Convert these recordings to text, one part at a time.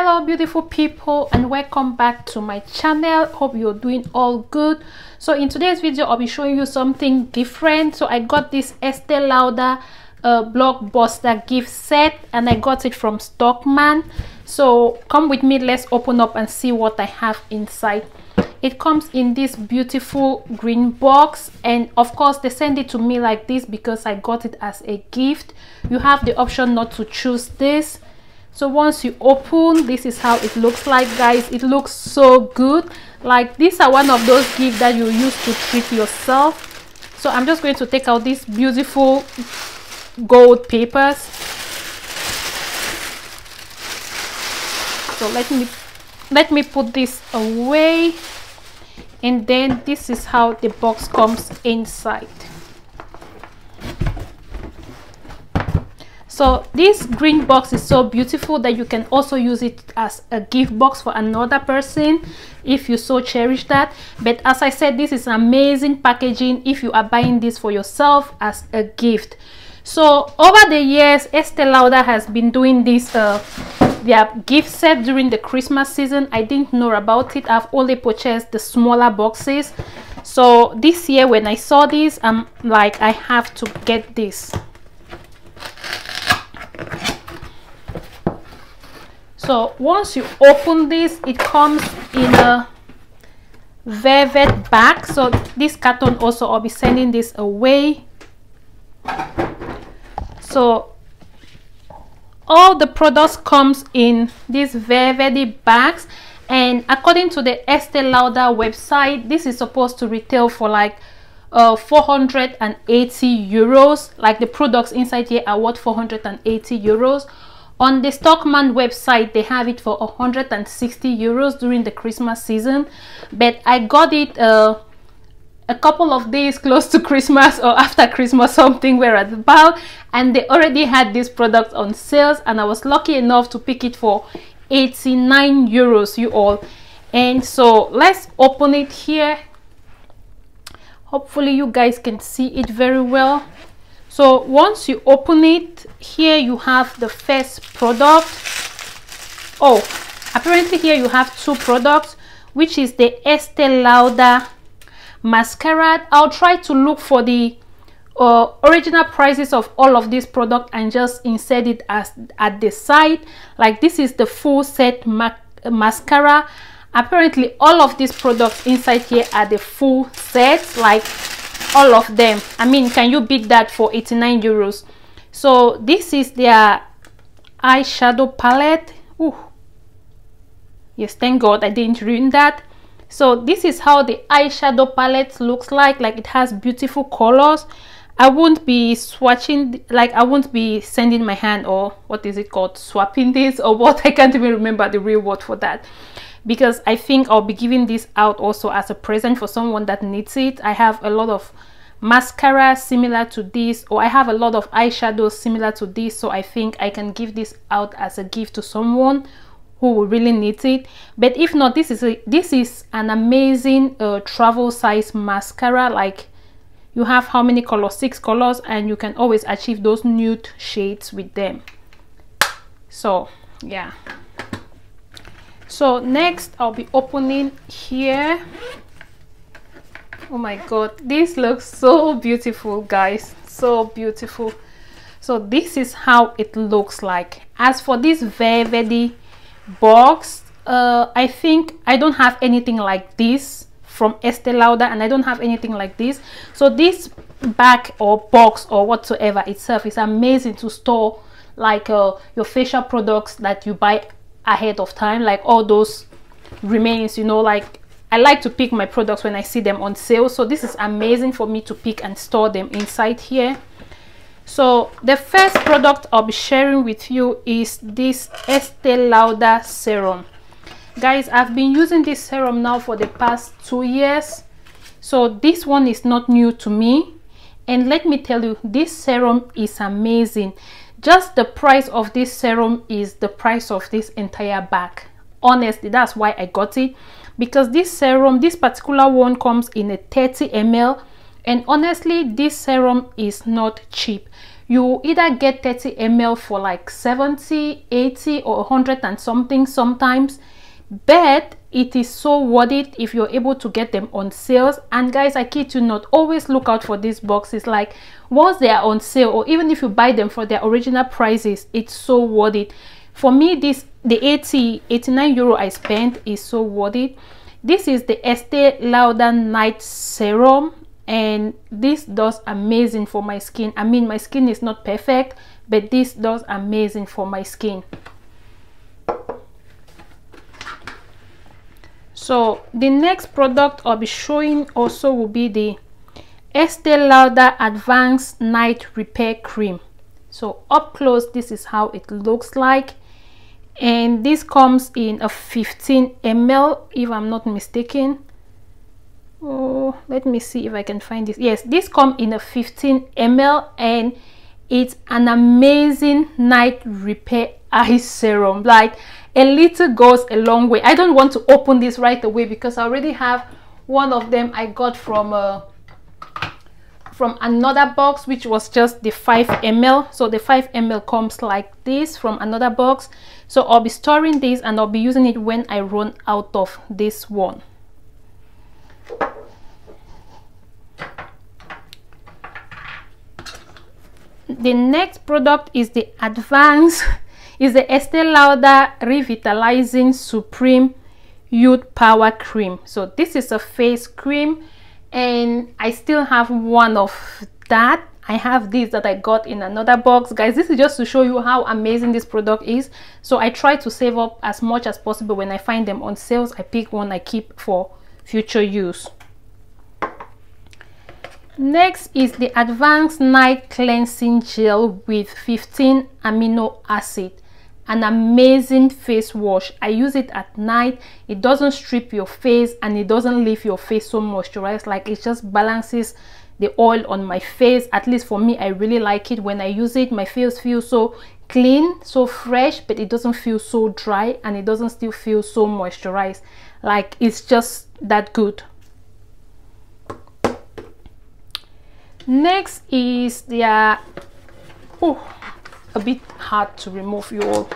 hello beautiful people and welcome back to my channel. Hope you're doing all good. So in today's video i'll be showing you something different. So i got this estee lauder uh, blockbuster gift set and i got it from Stockmann so come with me. Let's open up and see what i have inside. It comes in this beautiful green box and of course they send it to me like this because i got it as a gift. You have the option not to choose this so once you open this is how it looks like guys. It looks so good. Like these are one of those gifts that you use to treat yourself. So i'm just going to take out these beautiful gold papers. So let me let me put this away. And then this is how the box comes inside so this green box is so beautiful that you can also use it as a gift box for another person if you so cherish that. But as i said this is amazing packaging if you are buying this for yourself as a gift. So over the years estee lauder has been doing this uh, their gift set during the christmas season. I didn't know about it. I've only purchased the smaller boxes. So this year when i saw this i'm like i have to get this so once you open this it comes in a velvet bag. So this carton also i'll be sending this away. So all the products comes in these velvety bags. And according to the Estee Lauder website this is supposed to retail for like uh, 480 euros. Like the products inside here are worth 480 euros on the Stockmann website they have it for 160 euros during the christmas season but i got it uh, a couple of days close to christmas or after christmas something we're at about and they already had this product on sales and i was lucky enough to pick it for 89 euros you all. And so let's open it here. Hopefully you guys can see it very well so once you open it here you have the first product. Oh apparently here you have two products which is the Estee Lauder mascara. I'll try to look for the uh, original prices of all of these products and just insert it as at the side. Like this is the full set ma mascara. Apparently all of these products inside here are the full set. Like all of them. I mean can you beat that for 89 euros? So this is their eyeshadow palette. Ooh. yes thank god i didn't ruin that. So this is how the eyeshadow palette looks like. Like it has beautiful colors. I won't be swatching like i won't be sending my hand or what is it called swapping this or what? I can't even remember the real word for that because I think I'll be giving this out also as a present for someone that needs it. I have a lot of mascara similar to this or I have a lot of eyeshadows similar to this so I think I can give this out as a gift to someone who really needs it. But if not this is a, this is an amazing uh, travel size mascara. Like you have how many colors? Six colors and you can always achieve those nude shades with them. So yeah so next i'll be opening here. Oh my god this looks so beautiful guys. So beautiful. So this is how it looks like. As for this velvety box uh, i think i don't have anything like this from Estee Lauder and I don't have anything like this. So this bag or box or whatsoever itself is amazing to store like uh, your facial products that you buy ahead of time like all those remains you know like I like to pick my products when I see them on sale. So this is amazing for me to pick and store them inside here. So the first product I'll be sharing with you is this Estee Lauder serum. Guys I've been using this serum now for the past two years. So this one is not new to me. And let me tell you this serum is amazing just the price of this serum is the price of this entire bag. Honestly that's why i got it. Because this serum this particular one comes in a 30 ml and honestly this serum is not cheap. You either get 30 ml for like 70 80 or 100 and something sometimes but it is so worth it if you're able to get them on sales. And guys i kid you not always look out for these boxes. Like once they are on sale or even if you buy them for their original prices it's so worth it. For me this the 80 89 euro i spent is so worth it. This is the estee lauder night serum and this does amazing for my skin. I mean my skin is not perfect but this does amazing for my skin so the next product i'll be showing also will be the estee lauder advanced night repair cream. So up close this is how it looks like. And this comes in a 15 ml if i'm not mistaken. Oh let me see if i can find this. Yes this come in a 15 ml and it's an amazing night repair eye serum. Like a little goes a long way. I don't want to open this right away because i already have one of them i got from uh from another box which was just the 5 ml so the 5 ml comes like this from another box. So i'll be storing this and i'll be using it when i run out of this one the next product is the advanced is the Estee Lauder Revitalizing Supreme Youth Power Cream. So this is a face cream and I still have one of that. I have this that I got in another box. Guys, this is just to show you how amazing this product is. So I try to save up as much as possible. When I find them on sales, I pick one I keep for future use. Next is the Advanced Night Cleansing Gel with 15 amino acid. An amazing face wash. I use it at night. It doesn't strip your face and it doesn't leave your face so moisturized. Like it just balances the oil on my face. At least for me, I really like it. When I use it, my face feels so clean, so fresh, but it doesn't feel so dry and it doesn't still feel so moisturized. Like it's just that good. Next is their uh, oh a bit hard to remove you all.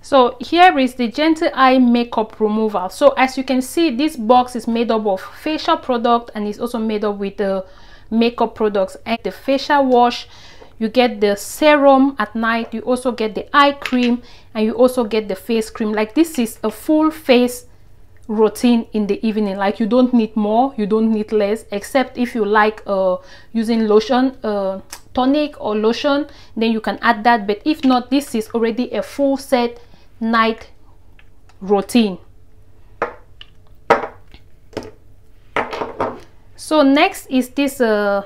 So here is the gentle eye makeup removal. So as you can see this box is made up of facial product and it's also made up with the makeup products. And the facial wash you get the serum at night you also get the eye cream and you also get the face cream. Like this is a full face routine in the evening. Like you don't need more you don't need less except if you like uh using lotion uh tonic or lotion then you can add that. But if not this is already a full set night routine. So next is this uh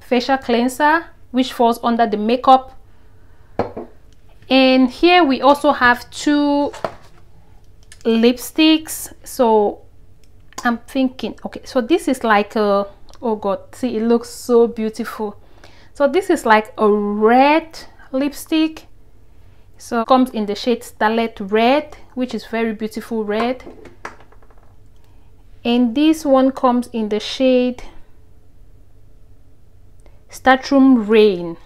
facial cleanser which falls under the makeup. And here we also have two lipsticks. So i'm thinking okay so this is like a oh god see it looks so beautiful. So this is like a red lipstick. So comes in the shade starlet red which is very beautiful red. And this one comes in the shade Stratrum Rain.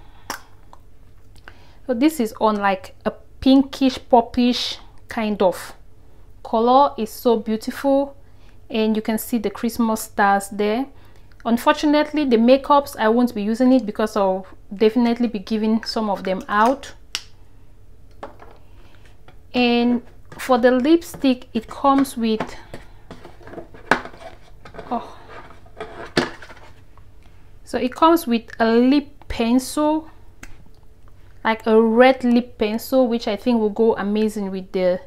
So this is on like a pinkish popish kind of color is so beautiful and you can see the Christmas stars there. Unfortunately the makeups I won't be using it because I'll definitely be giving some of them out. And for the lipstick it comes with oh so it comes with a lip pencil like a red lip pencil which I think will go amazing with the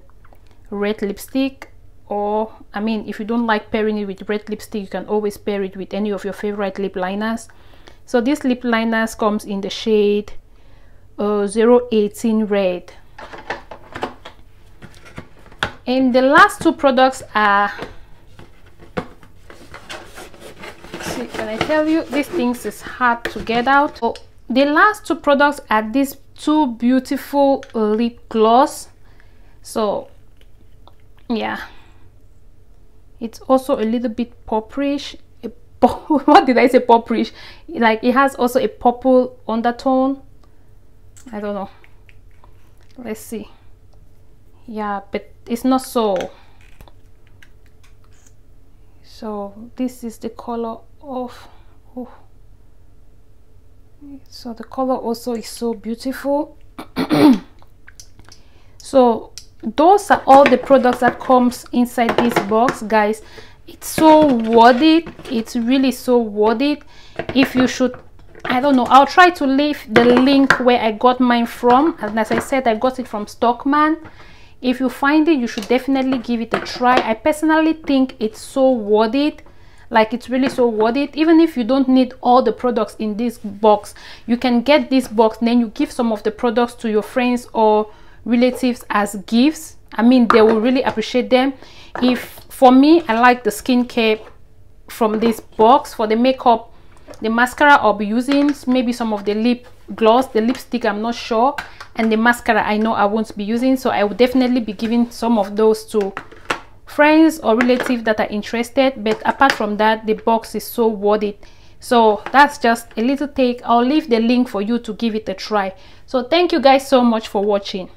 red lipstick or I mean if you don't like pairing it with red lipstick you can always pair it with any of your favorite lip liners. So this lip liners comes in the shade uh, 018 red. And the last two products are see can I tell you? These things is hard to get out. So the last two products are these two beautiful lip gloss. So yeah. It's also a little bit purplish what did I say purplish like it has also a purple undertone. I don't know. Let's see. Yeah but it's not so. So this is the color of oh. so the color also is so beautiful. So those are all the products that comes inside this box guys. It's so worth it. It's really so worth it. If you should i don't know i'll try to leave the link where i got mine from. And as i said i got it from Stockmann if you find it you should definitely give it a try. I personally think it's so worth it. Like it's really so worth it. Even if you don't need all the products in this box you can get this box then you give some of the products to your friends or relatives as gifts. I mean they will really appreciate them. If for me i like the skincare from this box for the makeup the mascara i'll be using maybe some of the lip gloss the lipstick i'm not sure and the mascara i know i won't be using. So i will definitely be giving some of those to friends or relatives that are interested. But apart from that the box is so worth it. So that's just a little take. I'll leave the link for you to give it a try. So thank you guys so much for watching